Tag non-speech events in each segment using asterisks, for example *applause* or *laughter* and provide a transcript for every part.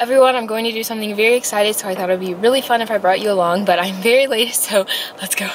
Everyone, I'm going to do something very excited, so I thought it would be really fun if I brought you along, but I'm very late, so let's go.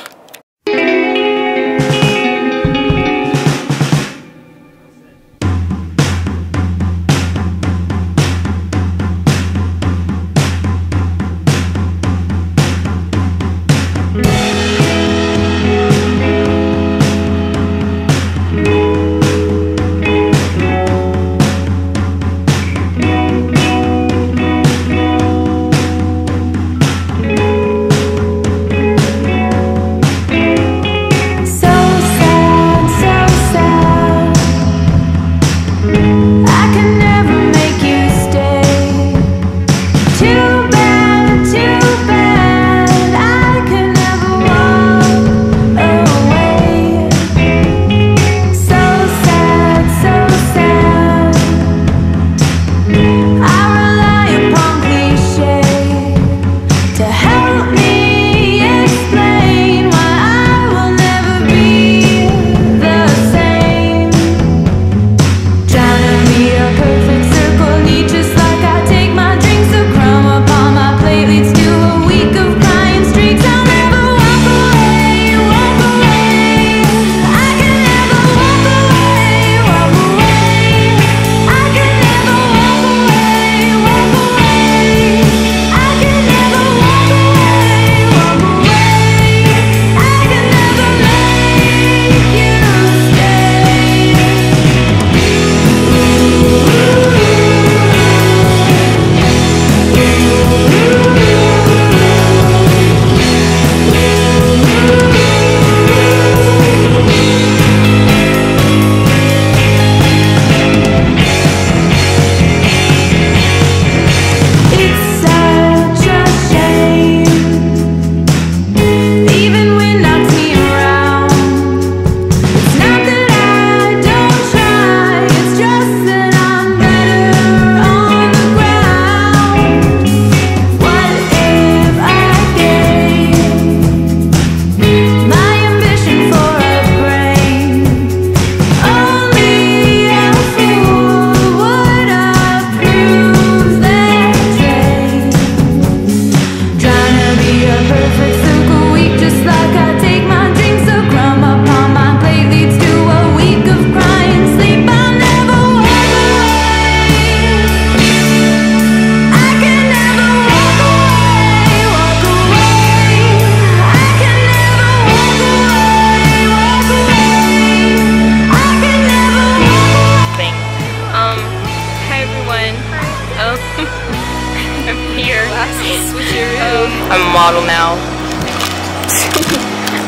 I'm a model now. *laughs*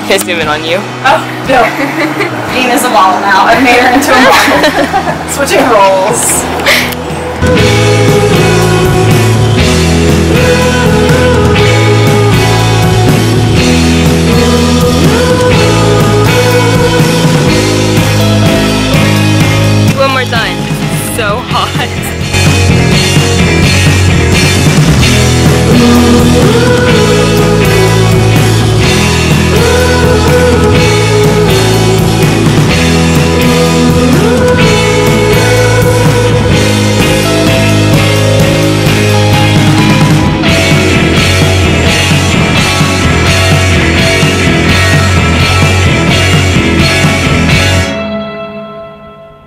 Can I zoom in on you? Oh, no. Jean is a model now. I made her into a model. *laughs* Switching roles. One more time. So hot. Ooh.